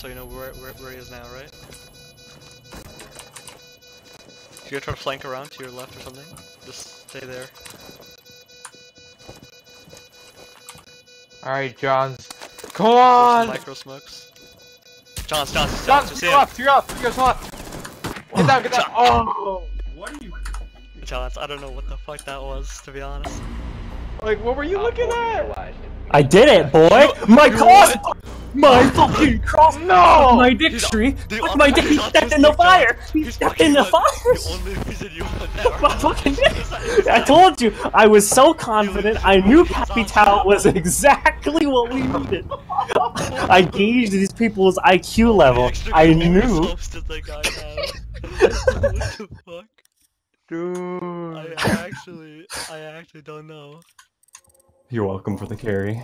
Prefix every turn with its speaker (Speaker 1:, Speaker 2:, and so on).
Speaker 1: so you know where, where, where he is now, right? If you try to flank around to your left or something, just stay there.
Speaker 2: Alright, Johnse. Come on!
Speaker 1: Micro smokes. Johnse, Johnse, Johnse,
Speaker 2: Johnse,
Speaker 1: just
Speaker 2: you're
Speaker 1: him.
Speaker 2: up, you're up, you're up! Get down, get down! Oh!
Speaker 3: What are you?
Speaker 1: Johnse, I don't know what the fuck that was, to be honest.
Speaker 2: Like, what were you looking at?
Speaker 4: I did it, boy! My cross! My fucking cross!
Speaker 2: No!
Speaker 4: My
Speaker 1: the
Speaker 4: With my dick, he stepped in the fire! He stepped in the fire!
Speaker 1: The only reason you won that
Speaker 4: My fucking dick! I told you, I was so confident, I knew Capitao was exactly what we needed. I gauged these people's IQ level. I knew.
Speaker 1: slopes that that guy had. what the fuck?
Speaker 2: Dude.
Speaker 1: I actually, I actually don't know.
Speaker 4: You're welcome for the carry.